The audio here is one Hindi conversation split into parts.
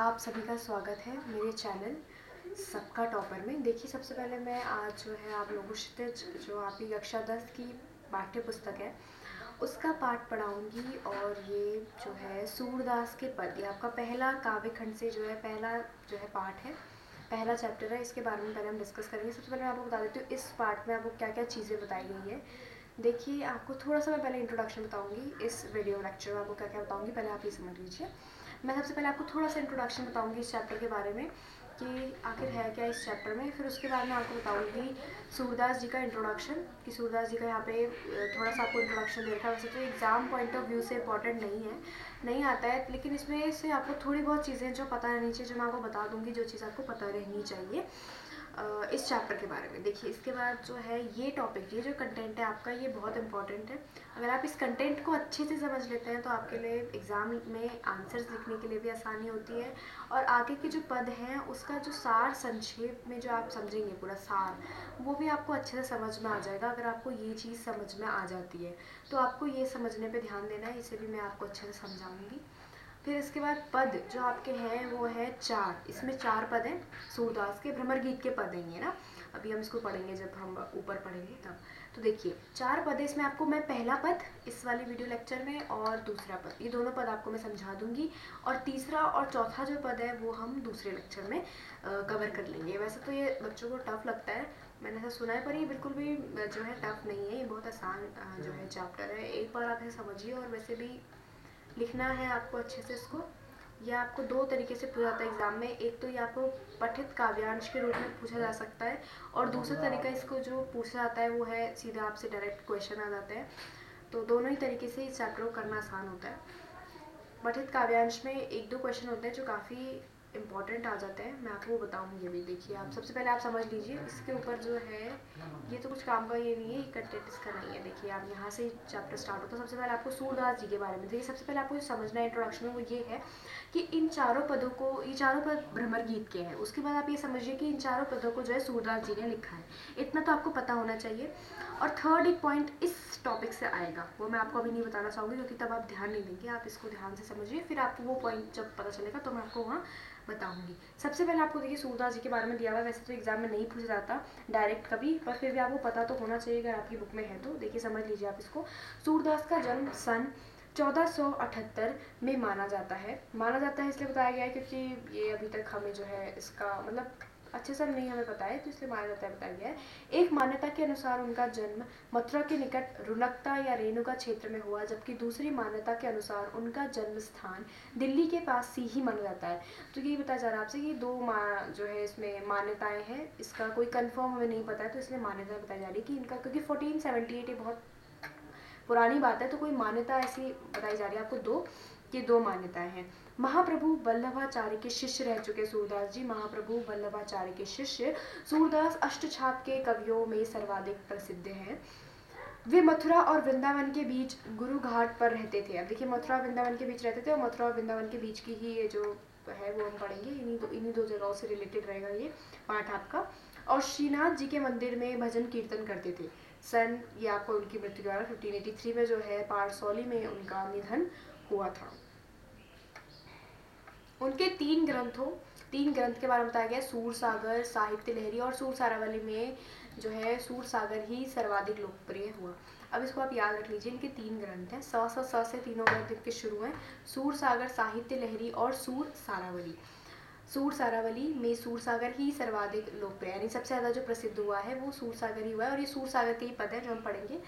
आप सभी का स्वागत है मेरे चैनल सबका टॉपर में। देखिए, सबसे पहले मैं आज जो है आप लोगों से जो आपकी कक्षा दस की पाठ्य पुस्तक है, उसका पाठ पढ़ाऊँगी और ये जो है सूरदास के पद, ये आपका पहला काव्य खंड से जो है पहला जो है पाठ है, पहला चैप्टर है। इसके बारे में पहले हम डिस्कस करेंगे। सबसे पहले मैं आपको बता देती हूँ, इस पार्ट में आपको क्या क्या चीज़ें बताई गई है। देखिए, आपको थोड़ा सा मैं पहले इंट्रोडक्शन बताऊँगी, इस वीडियो लेक्चर में आपको क्या क्या बताऊँगी, पहले आप ये समझ लीजिए। मैं सबसे पहले आपको थोड़ा सा इंट्रोडक्शन बताऊँगी इस चैप्टर के बारे में कि आखिर है क्या इस चैप्टर में। फिर उसके बाद मैं आपको बताऊँगी सूरदास जी का इंट्रोडक्शन कि सूरदास जी का यहाँ पे थोड़ा सा आपको इंट्रोडक्शन दे रखा है। वैसे तो एग्ज़ाम पॉइंट ऑफ़ व्यू से इंपॉर्टेंट नहीं है, नहीं आता है, लेकिन इसमें से आपको थोड़ी बहुत चीज़ें जो पता रहनी चाहिए, जो मैं आपको बता दूँगी, जो चीज़ आपको पता रहनी चाहिए। इस चैप्टर के बारे में। देखिए, इसके बाद जो है, ये टॉपिक ये जो कंटेंट है आपका, ये बहुत इंपॉर्टेंट है। अगर आप इस कंटेंट को अच्छे से समझ लेते हैं तो आपके लिए एग्ज़ाम में आंसर्स लिखने के लिए भी आसानी होती है। और आगे के जो पद हैं, उसका जो सार संक्षेप में जो आप समझेंगे, पूरा सार, वो भी आपको अच्छे से समझ में आ जाएगा, अगर आपको ये चीज़ समझ में आ जाती है। तो आपको ये समझने पर ध्यान देना है, इसे भी मैं आपको अच्छे से समझाऊँगी। फिर इसके बाद पद जो आपके हैं, वो है चार। इसमें चार पद हैं, सूरदास के भ्रमर गीत के पद हैं, ये ना? अभी हम इसको पढ़ेंगे, जब हम ऊपर पढ़ेंगे तब। तो देखिए, चार पद इसमें आपको। मैं पहला पद इस वाली वीडियो लेक्चर में और दूसरा पद। ये दोनों पद आपको मैं समझा दूँगी। और तीसरा और चौथा जो पद है, वो हम दूसरे लेक्चर में कवर कर लेंगे। वैसे तो ये बच्चों को टफ लगता है। मैंने ऐसा सुना है, पर ये बिल्कुल भी जो है टफ नहीं है। ये बहुत आसान जो है चैप्टर है। एक बार आप समझिए और वैसे भी लिखना है आपको अच्छे से इसको। यह आपको दो तरीके से पूछा जाता है एग्ज़ाम में। एक तो ये आपको पठित काव्यांश के रूप में पूछा जा सकता है और दूसरा तरीका इसको जो पूछा जाता है वो है सीधा आपसे डायरेक्ट क्वेश्चन आ जाते हैं। तो दोनों ही तरीके से इस चैप्टर को करना आसान होता है। पठित काव्यांश में एक दो क्वेश्चन होते हैं जो काफ़ी इंपॉर्टेंट आ जाते हैं। मैं आपको बताऊँगी अभी देखिए आप। सबसे पहले आप समझ लीजिए, इसके ऊपर जो है, ये तो कुछ काम का ये नहीं है, ये कंटेंट इसका नहीं है। देखिए, आप यहाँ से चैप्टर स्टार्ट होता है। सबसे पहले आपको सूरदास जी के बारे में देखिए। सबसे पहले आपको जो समझना है इंट्रोडक्शन में वो ये है कि इन चारों पदों को, ये चारों पद भ्रमर गीत के हैं। उसके बाद आप ये समझिए कि इन चारों पदों को जो है सूरदास जी ने लिखा है। इतना तो आपको पता होना चाहिए। और थर्ड एक पॉइंट इस टॉपिक से आएगा। वो मैं आपको अभी नहीं बताना चाहूँगी, क्योंकि तब आप ध्यान नहीं देंगे। आप इसको ध्यान से समझिए, फिर आपको वो पॉइंट जब पता चलेगा तो मैं आपको वहाँ बताऊँगी। सबसे पहले आपको देखिए सूरदास जी के बारे में दिया हुआ वैसे तो एग्ज़ाम में नहीं पूछा जाता डायरेक्ट कभी, पर फिर भी आपको पता तो होना चाहिए अगर आपकी बुक में है तो। देखिए समझ लीजिए आप इसको। सूरदास का जन्म सन 1478 में माना जाता है। माना जाता है इसलिए बताया गया है क्योंकि ये अभी तक हमें जो है इसका मतलब अच्छे से नहीं हमें पता है तो इसलिए माना जाता है गया है। एक मान्यता के अनुसार उनका जन्म मथुरा के निकट रुनकता या रेणुका क्षेत्र में हुआ, जबकि दूसरी मान्यता के अनुसार उनका जन्म स्थान दिल्ली के पास सी ही माना जाता है। तो ये बताया जा रहा है आपसे कि दो जो है इसमें मान्यताएँ हैं, इसका कोई कन्फर्म हमें नहीं पता है तो इसलिए मान्यताएँ बताई जा रही है कि इनका, क्योंकि फोर्टीन ये बहुत पुरानी बात है तो कोई मान्यता ऐसी बताई जा रही है आपको दो ये दो मान्यताएँ हैं। महाप्रभु वल्लभाचार्य के शिष्य रह चुके सूरदास जी। महाप्रभु वल्लभाचार्य के शिष्य सूरदास अष्टछाप के कवियों में सर्वाधिक प्रसिद्ध हैं। वे मथुरा और वृंदावन के बीच गुरु घाट पर रहते थे। अब देखिए, मथुरा वृंदावन के बीच रहते थे और मथुरा और वृंदावन के बीच की ही ये जो है, वो हम पढ़ेंगे। इन्हीं दो इन्हीं दो जगहों से रिलेटेड रहेगा ये पाठ आपका। और श्रीनाथ जी के मंदिर में भजन कीर्तन करते थे। सन, ये आपको उनकी मृत्यु द्वारा 1583 में जो है, पारसौली में उनका निधन हुआ था। उनके तीन ग्रंथों, तीन ग्रंथ के बारे में बताया गया सूर सागर साहित्य लहरी और सूर सारावली में जो है सूर सागर ही सर्वाधिक लोकप्रिय हुआ। अब इसको आप याद रख लीजिए, इनके तीन ग्रंथ हैं, स स स से तीनों ग्रंथ इनके शुरू हैं सूर सागर साहित्य लहरी और सूर सारावली सूर सारावली में सूर सागर ही सर्वाधिक लोकप्रिय, यानी सबसे ज़्यादा जो प्रसिद्ध हुआ है, वो सूर सागर ही हुआ है, और ये सूर सागर के ही पद है जो हम पढ़ेंगे।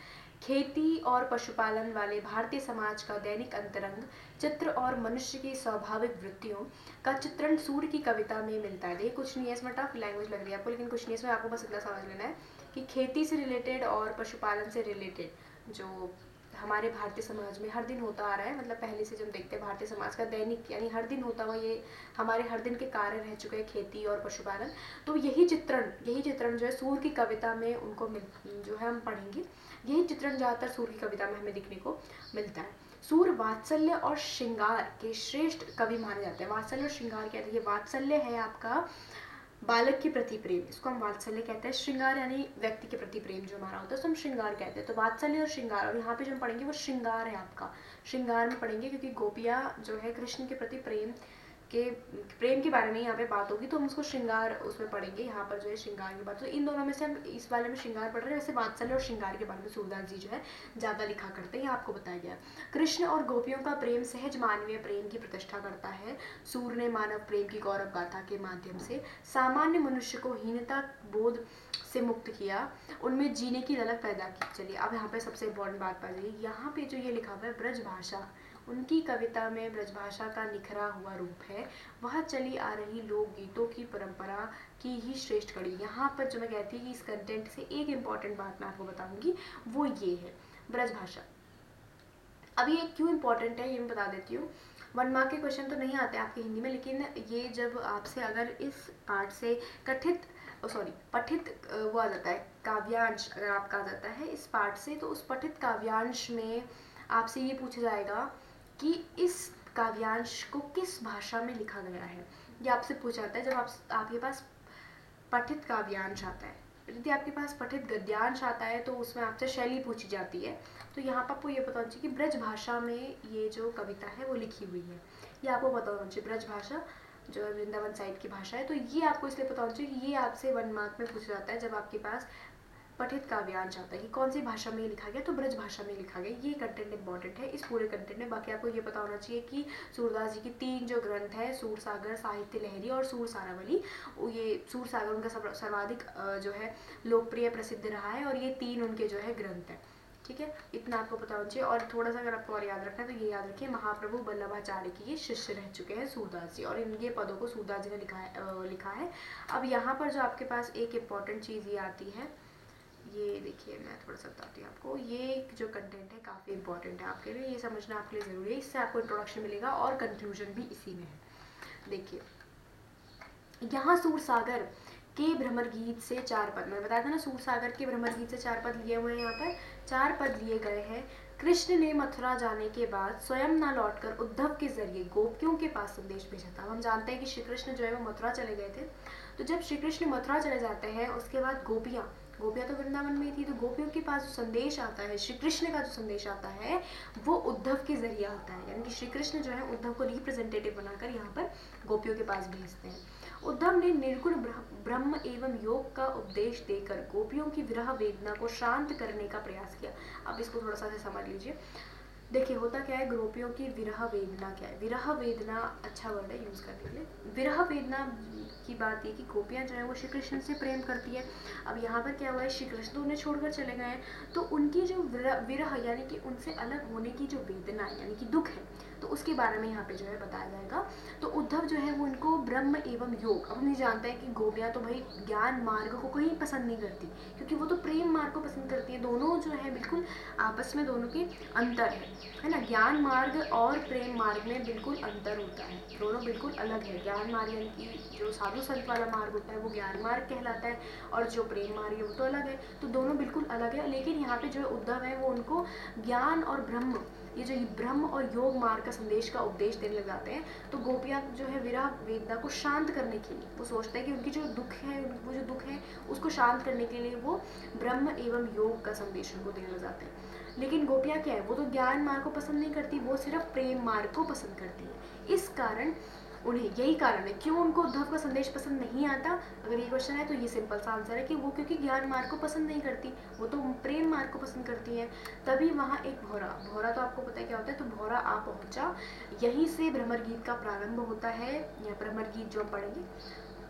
खेती और पशुपालन वाले भारतीय समाज का दैनिक अंतरंग, चित्र और मनुष्य की स्वाभाविक वृत्तियों का चित्रण सूर्य की कविता में मिलता है। देखिए, कुछ नहीं है इसमें टफ लैंग्वेज लग रही है आपको, लेकिन कुछ नहीं इसमें, आपको बस इतना समझ लेना है कि खेती से रिलेटेड और पशुपालन से रिलेटेड जो हमारे भारतीय समाज में हर दिन होता आ रहा है मतलब पहले से जब देखते हैं भारतीय समाज का दैनिक, यानी हर दिन होता हुआ ये हमारे हर दिन के कार्य रह चुके हैं खेती और पशुपालन तो यही चित्रण यही चित्रण जो है सूर्य की कविता में उनको मिल, जो है हम पढ़ेंगे। यही चित्रण ज़्यादातर सूर्य की कविता में हमें दिखने को मिलता है। सूर्य वात्सल्य और श्रृंगार के श्रेष्ठ कवि माने जाते हैं। वात्सल्य और श्रृंगार क्या है वात्सल्य है आपका बालक के प्रति प्रेम। इसको हम वात्सल्य कहते हैं। श्रृंगार यानी व्यक्ति के प्रति प्रेम जो हमारा होता है, उसको हम श्रृंगार कहते हैं। तो वात्सल्य और श्रृंगार, और यहाँ पे जो हम पढ़ेंगे वो श्रृंगार है आपका। श्रृंगार में पढ़ेंगे क्योंकि गोपियाँ जो है, कृष्ण के प्रति प्रेम के प्रेम के बारे में यहाँ पे बात होगी तो हम उसको श्रृंगार उसमें पढ़ेंगे, यहाँ पर जो है श्रृंगार की बात तो इन दोनों में से हम इस बारे में श्रृंगार पढ़ रहे हैं, वैसे वात्सल्य और श्रृंगार के बारे में, सूरदास जी जो है ज़्यादा लिखा करते हैं आपको बताया गया। कृष्ण और गोपियों का प्रेम सहज मानवीय प्रेम की प्रतिष्ठा करता है सूर्य ने मानव प्रेम की गौरव गाथा के माध्यम से सामान्य मनुष्य को हीनता बोध से मुक्त किया, उनमें जीने की ललक पैदा की। चलिए, अब यहाँ पे सबसे इम्पोर्टेंट बात पा जाइए, यहाँ पे जो ये लिखा हुआ है, ब्रज भाषा। उनकी कविता में ब्रजभाषा का निखरा हुआ रूप है। वह चली आ रही लोकगीतों की परंपरा की ही श्रेष्ठ कड़ी। यहाँ पर जो मैं कहती हूँ कि इस कंटेंट से एक इंपॉर्टेंट बात मैं आपको बताऊँगी, वो ये है, ब्रजभाषा। अब ये क्यों इम्पोर्टेंट है ये मैं बता देती हूँ। वन मार्क के क्वेश्चन तो नहीं आते आपके हिंदी में, लेकिन ये जब आपसे अगर इस पार्ट से कथित सॉरी पठित वो आ जाता है, काव्यांश अगर आपका आ जाता है इस पार्ट से तो उस पठित काव्यांश में आपसे ये पूछा जाएगा कि इस काव्यांश को किस भाषा में लिखा गया है। ये आपसे पूछा जाता है, जब आप, आपके पास पठित काव्यांश आता है, यदि आपके पास पठित गद्यांश आता है तो उसमें आपसे शैली पूछी जाती है। तो यहाँ पर आपको ये पता होना चाहिए कि ब्रज भाषा में ये जो कविता है, वो लिखी हुई है। ये आपको पता होना चाहिए, ब्रज भाषा जो वृंदावन साइड की भाषा है तो ये आपको इसलिए पता होना चाहिए कि ये आपसे वन मार्क में पूछा जाता है, जब आपके पास पठित काव्यांश आता है कि कौन सी भाषा में लिखा गया? तो ब्रज भाषा में लिखा गया। ये कंटेंट इंपॉर्टेंट है, इस पूरे कंटेंट में। बाकी आपको ये पता होना चाहिए कि सूरदास जी की तीन जो ग्रंथ है सूर सागर साहित्य लहरी और सूर सारावली ये सूर सागर उनका सर्वाधिक जो है, लोकप्रिय प्रसिद्ध रहा है और ये तीन उनके जो है ग्रंथ है। ठीक है? इतना आपको पता होना चाहिए। और थोड़ा सा अगर आपको और याद रखना है तो ये याद रखिए, महाप्रभु वल्लभाचार्य की ये शिष्य रह चुके हैं सूरदास जी। और इनके पदों को सूरदास जी ने लिखा है लिखा है। अब यहाँ पर जो आपके पास एक इंपॉर्टेंट चीज़ ये आती है ये देखिए, मैं थोड़ा सा बताती हूँ आपको। ये जो कंटेंट है, काफ़ी इंपॉर्टेंट है आपके लिए। ये समझना आपके लिए ज़रूरी है। इससे आपको इंट्रोडक्शन मिलेगा और कंक्लूजन भी इसी में है। देखिए, यहाँ सूर सागर के भ्रमर गीत से चार पद, मैंने बताया था ना सूर सागर के भ्रमर गीत से चार पद लिए हुए हैं यहाँ पर। चार पद लिए गए हैं। कृष्ण ने मथुरा जाने के बाद स्वयं ना लौटकर उद्धव के ज़रिए गोपियों के पास संदेश भेजा था। हम जानते हैं कि श्री कृष्ण जो है वो मथुरा चले गए थे। तो जब श्री कृष्ण मथुरा चले जाते हैं, उसके बाद गोपियाँ गोपियाँ तो वृंदावन में थी तो गोपियों के पास जो संदेश आता है, श्री कृष्ण का जो संदेश आता है, वो उद्धव के ज़रिए आता है। यानी कि श्री कृष्ण जो है उद्धव को रिप्रेजेंटेटिव बनाकर यहाँ पर गोपियों के पास भेजते हैं। उद्धव ने निर्गुण ब्रह्म एवं योग का उपदेश देकर गोपियों की विरह वेदना को शांत करने का प्रयास किया। अब इसको थोड़ा सा समझ लीजिए। देखिए, होता क्या है ग्रोपियों की विरह वेदना क्या है? विरह वेदना अच्छा वर्ड है यूज़ करने के लिए। विरह वेदना की बात ये कि गोपियाँ जो है, वो श्री कृष्ण से प्रेम करती है। अब यहाँ पर क्या हुआ है श्री कृष्ण तो उन्हें छोड़कर चले गए हैं। तो उनकी जो विरह यानी कि उनसे अलग होने की जो वेदना है, यानी कि दुख है उसके बारे में यहाँ पे जो है बताया जाएगा। तो उद्धव जो है वो उनको ब्रह्म एवं योग। अब हम जानते हैं कि गोपियाँ तो भाई ज्ञान मार्ग को कहीं पसंद नहीं करती, क्योंकि वो तो प्रेम मार्ग को पसंद करती है। दोनों जो है बिल्कुल आपस में दोनों के अंतर है। है ना? ज्ञान मार्ग और प्रेम मार्ग में बिल्कुल अंतर होता है। दोनों बिल्कुल अलग है। ज्ञान मार्ग कि जो साधु संत वाला मार्ग होता है, वो ज्ञान मार्ग कहलाता है और जो प्रेम मार्ग है, वो तो अलग है। तो दोनों बिल्कुल अलग है। लेकिन यहाँ पे जो उद्धव है, वो उनको ज्ञान और ब्रह्म ये जो ब्रह्म और योग मार्ग का संदेश का उपदेश देने लग जाते हैं तो गोपियाँ जो है विरा वेदना को शांत करने के लिए, वो सोचते हैं कि उनकी जो दुख है, वो जो दुख है, उसको शांत करने के लिए वो ब्रह्म एवं योग का संदेश उनको देने लग जाते हैं। लेकिन गोपियाँ क्या है, वो तो ज्ञान मार्ग को पसंद नहीं करती, वो सिर्फ़ प्रेम मार्ग को पसंद करती है। इस कारण उन्हें यही कारण है। क्यों उनको उद्धव का संदेश पसंद नहीं आता? अगर ये क्वेश्चन है तो ये सिंपल सा आंसर है कि वो क्योंकि ज्ञान मार्ग को पसंद नहीं करती, वो तो प्रेम मार्ग को पसंद करती है। तभी वहाँ एक भौरा भौरा तो आपको पता है क्या होता है? तो भौरा आ पहुँचा। यहीं से भ्रमर गीत का प्रारंभ होता है, या भ्रमर गीत जो हम पढ़ेंगे।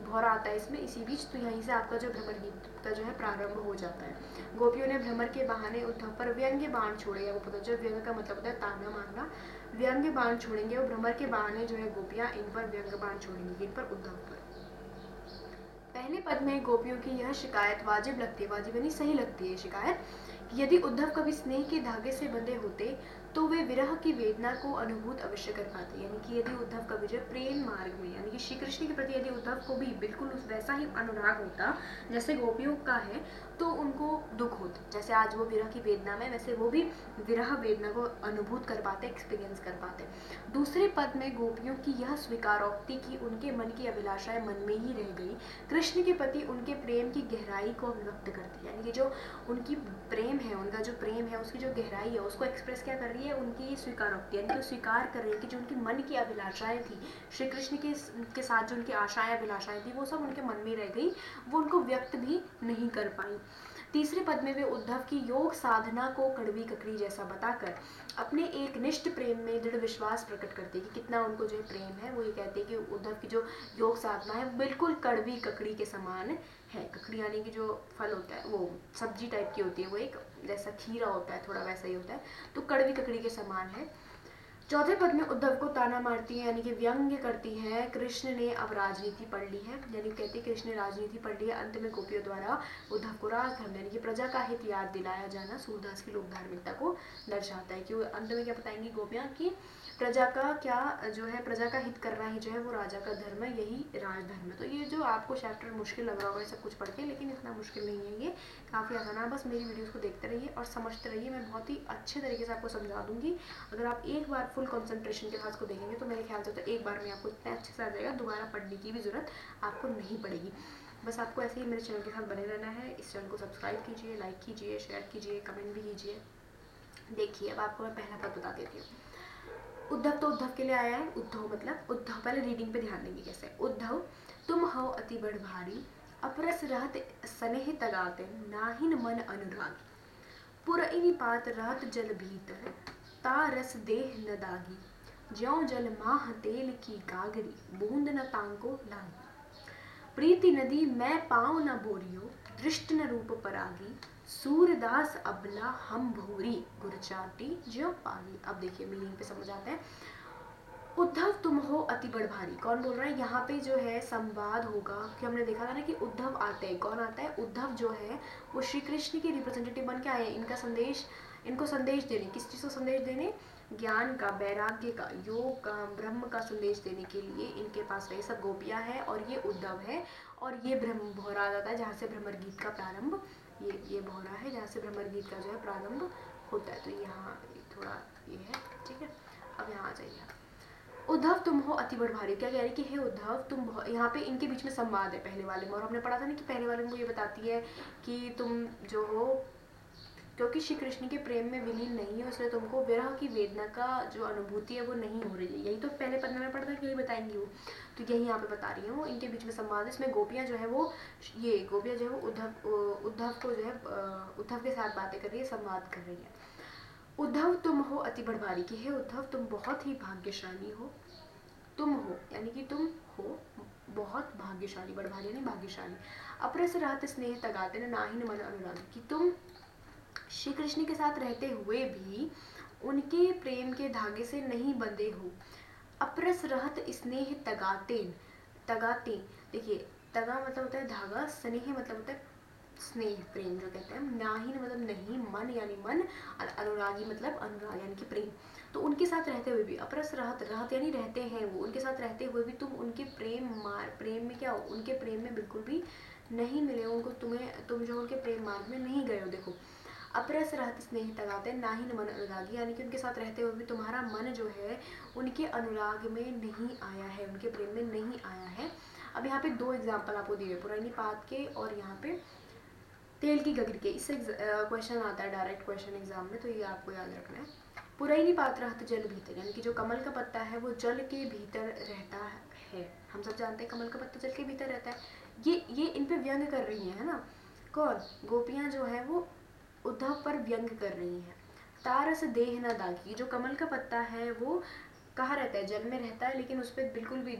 भौरा आता है इसमें। इसी बीच तो यहीं से आपका जो भ्रमर गीत का जो है प्रारंभ हो जाता है। गोपियों ने भ्रमर के बहाने उद्धव पर व्यंग्य बाण छोड़े। वो पता जो व्यंग्य का मतलब होता है ताना मारना। व्यंग्य बाण छोड़ेंगे और भ्रमर के बहाने जो है गोपियाँ इन पर व्यंग्य बाण छोड़ेंगी इन पर उद्धव पर। पहले पद में गोपियों की यह शिकायत वाजिब लगती है। वाजिब यानी सही लगती है शिकायत। यदि उद्धव कभी स्नेह के धागे से बंधे होते तो वे विरह की वेदना को अनुभूत अवश्य कर पाते यानी कि यदि उद्धव का विजय प्रेम मार्ग में, यानी कि श्री कृष्ण के प्रति यदि उद्धव को भी बिल्कुल उस वैसा ही अनुराग होता, जैसे गोपियों का है तो उनको दुख होता जैसे आज वो विरह की वेदना में, वैसे वो भी विरह वेदना को अनुभूत कर पाते एक्सपीरियंस कर पाते। दूसरे पद में गोपियों की यह स्वीकारोक्ति की उनके मन की अभिलाषाएँ मन में ही रह गई। कृष्ण के प्रति उनके प्रेम की गहराई को अभिव्यक्त करती है। यानी कि जो उनकी प्रेम है, उनका जो प्रेम है, उसकी जो गहराई है, उसको एक्सप्रेस क्या कर रही है? उनकी ये स्वीकारोक्ति, यानी कि स्वीकार कर रही है कि जो उनकी मन की अभिलाषाएँ थी, श्री कृष्ण के के साथ जो उनकी आशाएँ, अभिलाषाएँ थी, वो सब उनके मन में रह गई। वो उनको व्यक्त भी नहीं कर पाई। तीसरे पद में वे उद्धव की योग साधना को कड़वी ककड़ी जैसा बताकर अपने एक निष्ठ प्रेम में दृढ़ विश्वास प्रकट करते हैं कि कितना उनको जो है प्रेम है, वो ये कहते हैं कि उद्धव की जो योग साधना है, बिल्कुल कड़वी ककड़ी के समान है। ककड़ी यानी कि जो फल होता है, वो सब्ज़ी टाइप की होती है, वो एक जैसा खीरा होता है, थोड़ा वैसा ही होता है तो कड़वी ककड़ी के समान है। चौथे पद में उद्धव को ताना मारती है, यानी कि व्यंग्य करती है। कृष्ण ने अब राजनीति पढ़ ली है, यानी कहती है कृष्ण ने राजनीति पढ़ ली है। अंत में गोपियों द्वारा उद्धव को राजधर्म यानी कि प्रजा का हित याद दिलाया जाना सूरदास की लोक धार्मिकता को दर्शाता है। कि अंत में क्या बताएँगी गोपियाँ की प्रजा का क्या जो है, प्रजा का हित करना ही जो है, वो राजा का धर्म है यही राजधर्म है। तो ये जो आपको चैप्टर मुश्किल लग रहा होगा सब कुछ पढ़ के, लेकिन इतना मुश्किल नहीं है ये। काफ़ी आसान है, बस मेरी वीडियोस को देखते रहिए और समझते रहिए। मैं बहुत ही अच्छे तरीके से आपको समझा दूँगी। अगर आप एक बार फुल कॉन्सेंट्रेशन के साथ को देखेंगे तो मेरे ख्याल से तो एक बार में आपको इतना अच्छे से आ जाएगा, दोबारा पढ़ने की भी ज़रूरत आपको नहीं पड़ेगी। बस आपको ऐसे ही मेरे चैनल के साथ बने रहना है। इस चैनल को सब्सक्राइब कीजिए लाइक कीजिए शेयर कीजिए कमेंट भी कीजिए। देखिए, अब आपको मैं पहला पद बता देती हूँ। उद्धव तो उद्धव के लिए आया है, उद्धव मतलब उद्धव, पहले रीडिंग पे ध्यान देंगे कैसे। उद्धव, तुम हो अति बड़ भारी अपरस रहत स्नेह तगाते, नाहिन मन अनुरागी। पुरई पात रहत जल भीतर तारस देह न दागी ज्यो जल माह तेल की गागरी बूंद न तांको लागी प्रीति नदी मैं पाँव न बोरियो दृष्ट न रूप परागी सूरदास अबला हम भूरी गुरचाटी जो पागी अब देखिए मीनिंग पे समझ आता है उद्धव तुम हो अति बड़ भारी कौन बोल रहा है यहाँ पे जो है संवाद होगा कि हमने देखा था ना कि उद्धव आते हैं कौन आता है उद्धव जो है वो श्री कृष्ण के रिप्रेजेंटेटिव बन के आए इनका संदेश इनको संदेश देने, किस चीज़ को संदेश देने? ज्ञान का, वैराग्य का, योग का, ब्रह्म का संदेश देने के लिए इनके पास रहे सब गोपियाँ है और ये उद्धव है और ये ब्रह्म भोरा जाता है, जहाँ से भ्रमर गीत का प्रारंभ, ये ये भौरा है, जहाँ से भ्रमर गीत का जो है प्रारंभ होता है। तो यहाँ थोड़ा ये है, ठीक है? अब यहाँ आ जाइए उद्धव, तुम हो अति बड़ भारी। क्या कह रही कि, हे उद्धव, तुम यहाँ पे इनके बीच में संवाद है पहले वाले में और हमने पढ़ा था ना कि पहले वाले में ये बताती है कि तुम जो हो क्योंकि श्री कृष्ण के प्रेम में विलीन नहीं हो इसलिए तुमको विरह की वेदना का जो अनुभूति है वो नहीं हो रही है। यही तो पहले पद में पढ़ता कि यही बताएँगी वो। तो यही यहाँ पे बता रही हूँ। इनके बीच में संवाद इसमें गोपियाँ जो है वो, ये गोपियाँ जो है वो उद्धव उद्धव को जो है उद्धव के साथ बातें कर रही है, संवाद कर रही है। उद्धव तुम हो अति बड़वारी की है। उद्धव तुम बहुत ही भाग्यशाली हो। तुम हो, यानी कि तुम हो बहुत भाग्यशाली बड़भारी यानी भाग्यशाली। अपने से रात स्नेह तगाते ना ही न मन अनुराग। कि तुम श्री कृष्ण के साथ रहते हुए भी उनके प्रेम के धागे से नहीं बंधे हो। अप्रस रहत स्नेह तगाते तगाते देखिए, तगा मतलब होता है धागा, स्नेह मतलब होता है स्नेह, प्रेम जो कहते हैं नाहीन मतलब नहीं, मन यानी मन अनुरागी मतलब अनुराग यानी कि प्रेम। तो उनके साथ रहते हुए भी, अपरस रहत रहत यानी रहते हैं वो। उनके साथ रहते हुए भी तुम उनके प्रेम मार, प्रेम में क्या हो? उनके प्रेम में बिल्कुल भी नहीं मिले उनको तुम्हें, तुम जो उनके प्रेम मार्ग में नहीं गए हो, देखो। अपरस रहत स्नेह तगाते ना ही मन अनुरागी यानी कि उनके साथ रहते हुए भी तुम्हारा मन जो है, उनके अनुराग में नहीं आया है, उनके प्रेम में नहीं आया है। अब यहाँ पे दो एग्ज़ाम्पल आपको दिए, पुरानी पात के और यहाँ पे तेल की गगरी के। इससे क्वेश्चन आता है डायरेक्ट क्वेश्चन एग्ज़ाम में तो ये आपको याद रखना है। पुरैनी पात रहत जल भीतर, यानी कि जो कमल का पत्ता है, वो जल के भीतर रहता है। हम सब जानते हैं कमल का पत्ता जल के भीतर रहता है। ये ये इन पे व्यंग कर रही है ना? कौन? गोपियाँ जो है, वो उद्धव पर व्यंग कर रही हैं। तारस देह न दागी। जो कमल का पत्ता है, वो कहाँ रहता है? जल में रहता है, लेकिन उस पर बिल्कुल भी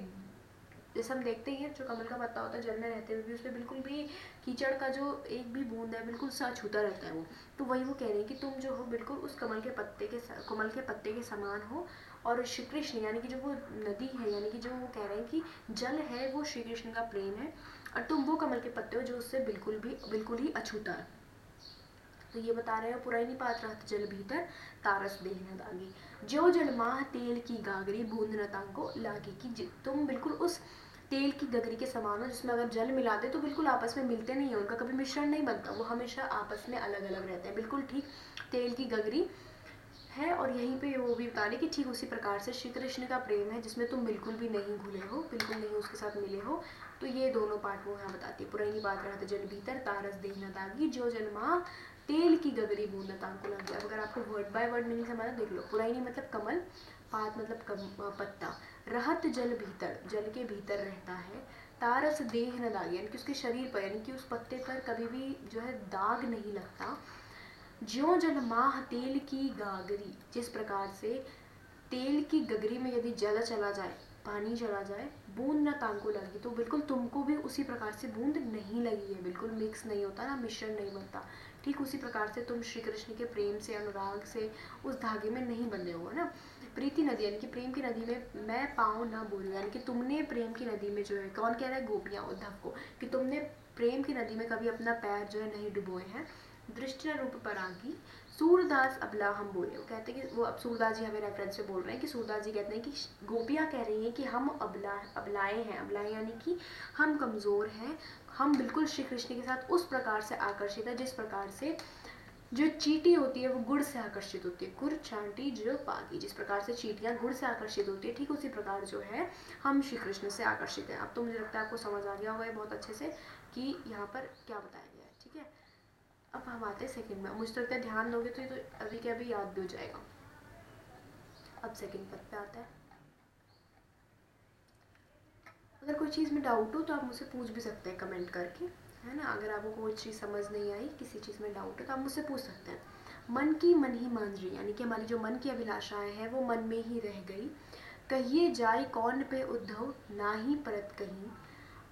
जैसे हम देखते हैं जो कमल का पत्ता होता है, जल में रहते हुए भी उस पर बिल्कुल भी कीचड़ का जो एक भी बूंद है, बिल्कुल सा छूता रहता है वो। तो वही वो कह रहे हैं कि तुम जो हो, बिल्कुल उस कमल के पत्ते के कमल के पत्ते के समान हो और श्री कृष्ण, यानी कि जो वो नदी है, यानी कि जो वो कह रहे हैं कि जल है, वो श्री कृष्ण का प्रेम है और तुम वो कमल के पत्ते हो जो उससे बिल्कुल भी, बिल्कुल ही अछूता है। तो ये बता रहे हो, पुरानी पात्र जल भीतर तारस देह न दागी। जो जल माह तेल की गागरी बूंद न तांको लागे कि तुम बिल्कुल उस तेल की गगरी के समान हो जिसमें अगर जल मिला दे तो बिल्कुल आपस में मिलते नहीं है। उनका कभी मिश्रण नहीं बनता, वो हमेशा आपस में अलग अलग रहते हैं। बिल्कुल ठीक, तेल की गगरी है और यहीं पे वो भी बता रहे कि ठीक उसी प्रकार से श्री कृष्ण का प्रेम है जिसमें तुम बिल्कुल भी नहीं घुले हो, बिल्कुल नहीं उसके साथ मिले हो। तो ये दोनों पार्ट वो यहाँ बताती है। पुरानी बात रहते जल भीतर, तारस देह न दागी, जो जन्मा तेल की गगरी बूंद तांग को लग अगर आपको वर्ड बाय वर्ड मीनिंग समझना देख लो। पुरानी मतलब कमल, पात मतलब कम पत्ता। रहत जल भीतर, जल के भीतर रहता है। तारस देह न दागी, यानी कि उसके शरीर पर, यानी कि उस पत्ते पर कभी भी जो है दाग नहीं लगता। ज्यो जल माह तेल की गागरी, जिस प्रकार से तेल की गगरी में यदि जल चला जाए, पानी चला जाए बूंद ना तांग को लगी तो बिल्कुल तुमको भी उसी प्रकार से बूंद नहीं लगी है, बिल्कुल मिक्स नहीं होता ना, मिश्रण नहीं बनता। ठीक उसी प्रकार से तुम श्री कृष्ण के प्रेम से, अनुराग से, उस धागे में नहीं बंधे हो ना? प्रीति नदी, यानी कि प्रेम की नदी में मैं पाऊँ ना बोलूँ यानी कि तुमने प्रेम की नदी में जो है, कौन कह रहा है? गोपियाँ उद्धव को, कि तुमने प्रेम की नदी में कभी अपना पैर जो है नहीं डुबोए हैं। दृष्टि रूप पर आगी सूरदास अबला हम बोले, वो कहते हैं कि, वो अब सूरदास जी हमें रेफरेंस से बोल रहे हैं कि सूरदास जी कहते हैं कि गोपियाँ कह रही हैं कि हम अबला, अबलाए हैं, अबलाए यानी कि हम कमज़ोर हैं, हम बिल्कुल श्री कृष्ण के साथ उस प्रकार से आकर्षित है, जिस प्रकार से जो चीटी होती है वो गुड़ से आकर्षित होती है, गुड़, चांटी, जो, पागी, जिस प्रकार से चीटियाँ गुड़ से आकर्षित होती है, ठीक उसी प्रकार जो है हम श्री कृष्ण से आकर्षित हैं। अब तो मुझे लगता है आपको समझ आ गया हुआ है बहुत अच्छे से कि यहाँ पर क्या बताया। अब हम आते हैं सेकंड में। मुझे तो लगता है ध्यान दोगे तो ये तो अभी के अभी याद भी हो जाएगा। अब सेकंड पद पे आता है। अगर कोई चीज़ में डाउट हो तो आप मुझसे पूछ भी सकते हैं कमेंट करके, है ना? अगर आपको कोई चीज़ समझ नहीं आई, किसी चीज़ में डाउट है तो आप मुझसे पूछ सकते हैं। मन की मन ही रही यानी कि हमारी जो मन की अभिलाषाएँ हैं वो मन में ही रह गई। कहिए जाए कौन पे उद्धव, ना ही परत कहीं।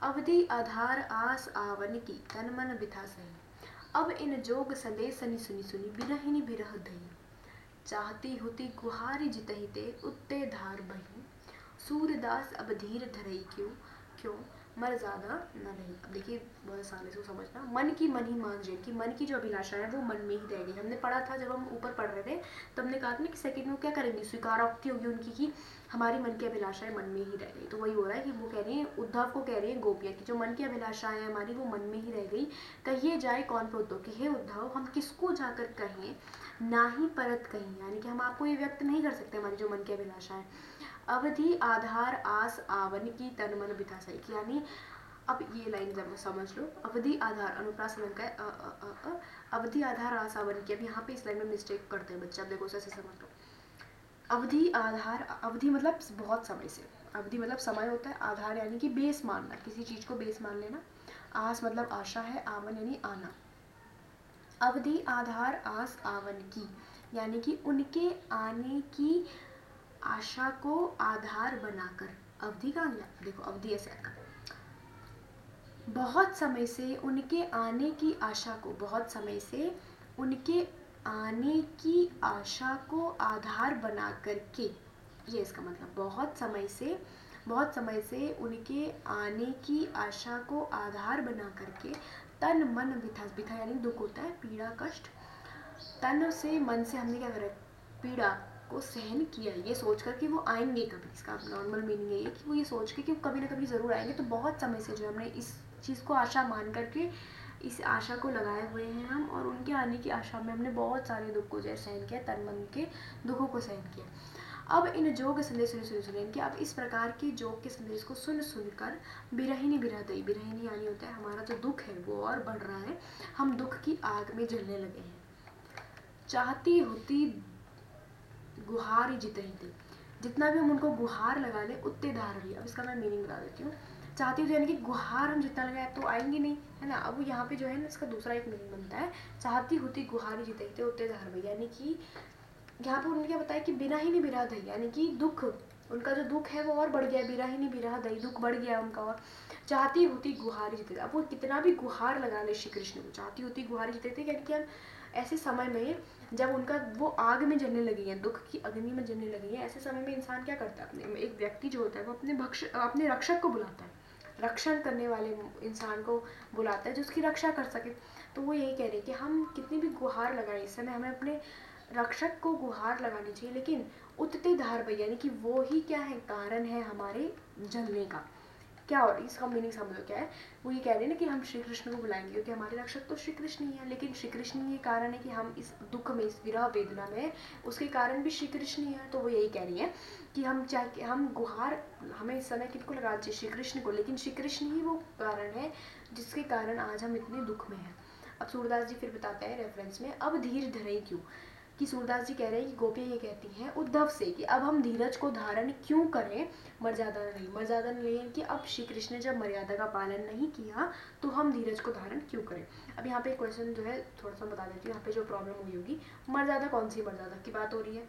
अवधि आधार आस आवन की, तन मन बिथा सही। अब इन जोग सदे सनी सुनी सुनी बिरहिनी बिरह दही चाहती होती गुहारी जितही ते उत्ते धार बही। सूरदास अब धीर धरई क्यों? क्यों? मर ज़्यादा न रही अब देखिए, बहुत सारे से समझना। मन की मन ही मान रही कि मन की जो अभिलाषा है, वो मन में ही रह गई। हमने पढ़ा था जब हम ऊपर पढ़ रहे थे तो हमने कहा था ना कि सेकंड में क्या करेंगे? स्वीकारोक्ति होगी उनकी कि हमारी मन की अभिलाषाएँ मन में ही रह गई। तो वही हो रहा है कि वो कह रही है, उद्धव को कह रही है, गोपिया की, जो मन की अभिलाषाएँ हमारी, वो मन में ही रह गई। कहिए जाए कौन प्रोतो कि? हे उद्धव, हम किसको जाकर कहें? ना ही परत कहें। यानी कि हम आपको ये व्यक्त नहीं कर सकते हमारी जो मन की अभिलाषाएँ। अवधि, आधार, आस, आवन की तन मन बिता सही यानी अब ये लाइन जब समझ लो। अवधि, आधार, अनुप्रास अलंकार अवधि, आधार, आस, आवन की। अब यहाँ पे इस लाइन में मिस्टेक करते हैं बच्चे। अब देखो ऐसे समझ लो। अवधि, आधार, अवधि मतलब बहुत समय से। अवधि मतलब समय होता है। आधार यानी कि बेस मानना। किसी चीज़ को बेस मान लेना। आस मतलब आशा है। आवन यानी आना। अवधि, आधार, आस, आवन की। यानी कि उनके आने की आशा को आधार बनाकर, अवधि का देखो, अवधि ऐसे आएगा बहुत समय से उनके आने की आशा को, बहुत समय से उनके आने की आशा को आधार बना करके ये इसका मतलब बहुत समय से, बहुत समय से उनके आने की आशा को आधार बना करके तन, मन बिथा बिथा यानी दुख होता है, पीड़ा, कष्ट, तन से मन से हमने क्या करा पीड़ा को सहन किया ये सोच कर कि वो आएँगे कभी। इसका नॉर्मल मीनिंग है कि वो ये सोच के कि कभी ना कभी ज़रूर आएँगे। तो बहुत समय से जो हमने इस चीज़ को आशा मान करके इस आशा को लगाए हुए हैं हम और उनके आने की आशा में हमने बहुत सारे दुख को जो सहन किया, तन मन के दुखों को सहन किया। अब इन जोग संदेश सुन सुन सुन कि अब इस प्रकार के जोग के संदेश को सुन सुनकर बिरहिनी बिरहदई बिरहिनी यानी होता है हमारा जो दुख है वो और बढ़ रहा है। हम दुख की आग में जलने लगे हैं। चाहती होती गुहार ही जितनी थी। जितना भी हम उनको गुहार लगा लें, उतने धार भी अब इसका मैं मीनिंग बता देती हूँ। चाहती हूँ यानी कि गुहार हम जितना लगाए तो आएँगे नहीं, है ना? अब यहाँ पे जो है ना, इसका दूसरा एक मीनिंग बनता है। चाहती होती गुहारी उतने धार भी यानी कि यहाँ पे उन्होंने क्या बताया कि बिना ही नहीं बिरा दही यानी कि दुख, उनका जो दुख है वो और बढ़ गया बिरा ही नहीं बिरा दही दुख बढ़ गया उनका और। चाहती होती गुहारी जीते थे। अब वो कितना भी गुहार लगा ले श्री कृष्ण को चाहती होती गुहारी जीते थे, यानी कि हम ऐसे समय में जब उनका वो आग में जलने लगी है, दुख की अग्नि में जलने लगी है, ऐसे समय में इंसान क्या करता है अपने एक व्यक्ति जो होता है, वो अपने भक्ष, अपने रक्षक को बुलाता है। रक्षण करने वाले इंसान को बुलाता है जो उसकी रक्षा कर सके। तो वो यही कह रहे हैं कि हम कितनी भी गुहार लगाएँ, इस समय हमें अपने रक्षक को गुहार लगानी चाहिए, लेकिन उतते धार भैया, यानी कि वो ही क्या है, कारण है हमारे जलने का। क्या और इसका मीनिंग समझ क्या है? वो ये कह रहे हैं ना कि हम श्री कृष्ण को बुलाएँगे, क्योंकि हमारे रक्षक तो श्री कृष्ण ही है, लेकिन श्री कृष्ण ये कारण है कि हम इस दुख में, इस विरह वेदना में उसके कारण भी श्री कृष्ण ही है तो वो यही कह रही है कि हम चाहे हम गुहार, हमें इस समय किनको लगा चाहिए श्री कृष्ण को, लेकिन श्री कृष्ण ही वो कारण है जिसके कारण आज हम इतने दुख में हैं। अब सूरदास जी फिर बताते हैं रेफरेंस में, अब धीर धरे क्यों? कि सूरदास जी कह रहे हैं कि गोपियाँ ये कहती हैं उद्धव से कि अब हम धीरज को धारण क्यों करें? मर्यादा नहीं। मर्यादा नहीं कि अब श्री कृष्ण ने जब मर्यादा का पालन नहीं किया तो हम धीरज को धारण क्यों करें? अब यहाँ पे क्वेश्चन जो है थोड़ा सा बता देती हूँ, यहाँ पे जो प्रॉब्लम हुई होगी। मर्यादा कौन सी मर्यादा की बात हो रही है?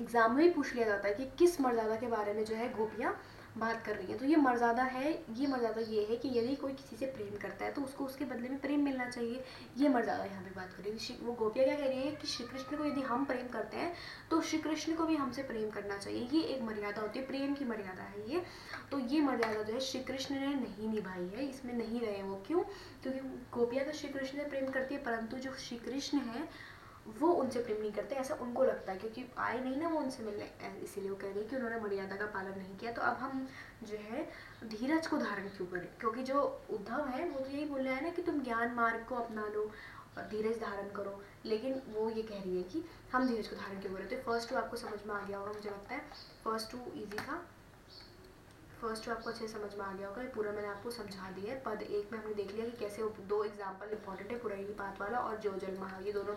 एग्ज़ाम में भी पूछ लिया जाता है कि किस मर्यादा के बारे में जो है गोपियाँ बात कर रही है। तो ये मर्यादा है, ये मर्यादा ये है कि यदि कोई किसी से प्रेम करता है तो उसको उसके बदले में प्रेम मिलना चाहिए। ये मर्यादा यहाँ पे बात कर रही है। वो गोपिया क्या कह रही है कि श्री कृष्ण को यदि हम प्रेम करते हैं तो श्री कृष्ण को भी हमसे प्रेम करना चाहिए। ये एक मर्यादा होती है, प्रेम की मर्यादा है ये। तो ये मर्यादा जो है, श्री कृष्ण ने नहीं निभाई है, इसमें नहीं रहे वो क्यों? क्योंकि गोपिया तो श्री कृष्ण से प्रेम करती है, परंतु जो श्री कृष्ण है वो उनसे प्रेम नहीं करते, ऐसा उनको लगता है, क्योंकि आए नहीं ना वो उनसे मिलने इसीलिए वो कह रही है कि उन्होंने मर्यादा का पालन नहीं किया तो अब हम जो है, धीरज को धारण क्यों करें? क्योंकि जो उद्धव है, वो तो यही बोल रहा है ना कि तुम ज्ञान मार्ग को अपना लो और धीरज धारण करो, लेकिन वो ये कह रही है कि हम धीरज को धारण क्यों करें? तो फ़र्स्ट टू आपको समझ में आ गया होगा, मुझे लगता है फ़र्स्ट टू ईजी था। फ़र्स्ट आपको अच्छे समझ में आ गया होगा पूरा मैंने आपको समझा दिया है। पद एक में हमने देख लिया कि कैसे दो एग्ज़ाम्पल इंपॉर्टेंट है पुरानी पात वाला और जो जन्मा ये दोनों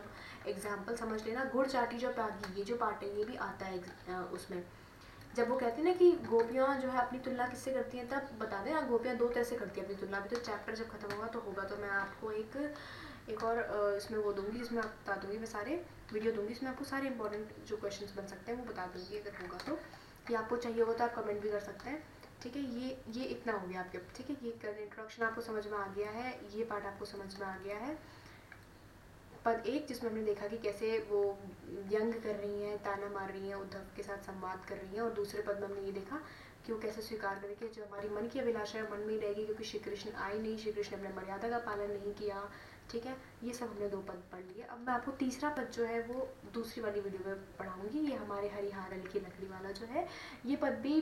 एग्ज़ाम्पल समझ लेना। गुड़ चाटी जो पागी ये जो पार्ट है, ये भी आता है उसमें। जब वो कहती है ना कि गोपियाँ जो है अपनी तुलना किससे करती हैं, तब बता दें। गोपियाँ दो तरह से करती हैं अपनी तुलना। अभी तो चैप्टर जब खत्म होगा तो होगा तो मैं आपको एक एक और इसमें वो दूँगी, जिसमें आप बता दूँगी मैं सारे वीडियो दूँगी। इसमें आपको सारे इंपॉर्टेंट जो क्वेश्चंस बन सकते हैं, वो बता दूँगी अगर होगा तो। कि आपको चाहिए होगा तो आप कमेंट भी कर सकते हैं। ठीक है, ये ये इतना हो गया आपके, ठीक है, ये कर इंट्रोडक्शन आपको समझ में आ गया है, ये पार्ट आपको समझ में आ गया है। पद एक, जिसमें हमने देखा कि कैसे वो यंग कर रही हैं, ताना मार रही हैं, उद्धव के साथ संवाद कर रही हैं, और दूसरे पद में हमने ये देखा कि वो कैसे स्वीकार करें जो हमारी मन की अभिलाषा है मन में ही रहेगी, क्योंकि श्री कृष्ण आए नहीं, श्री कृष्ण अपने मर्यादा का पालन नहीं किया, ठीक है, ये सब हमने दो पद पढ़ लिए। अब मैं आपको तीसरा पद जो है, वो दूसरी वाली वीडियो में पढ़ाऊँगी, ये हमारे हरिहारल की लकड़ी वाला जो है। ये पद भी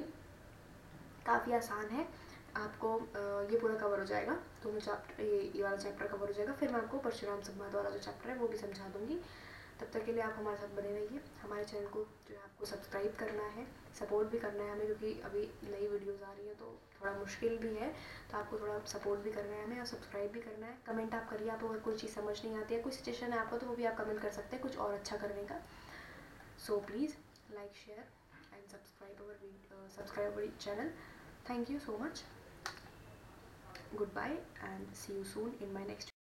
काफ़ी आसान है। आपको ये पूरा कवर हो जाएगा। दोनों चैप्टर ये ये वाला चैप्टर कवर हो जाएगा। फिर मैं आपको परशुराम संवाद वाला जो चैप्टर है, वो भी समझा दूँगी। तब तक के लिए आप हमारे साथ बने रहिए। हमारे चैनल को जो है, आपको सब्सक्राइब करना है सपोर्ट भी करना है हमें, क्योंकि अभी नई वीडियोस आ रही हैं तो थोड़ा मुश्किल भी है। तो आपको थोड़ा सपोर्ट भी करना है हमें और सब्सक्राइब भी करना है। कमेंट आप करिए, आपको अगर कोई चीज़ समझ नहीं आती है, कोई सजेशन है आपको तो वो भी आप कमेंट कर सकते हैं, कुछ और अच्छा करने का। So please like share and subscribe our subscribe our channel Thank you so much. Goodbye and see you soon in my next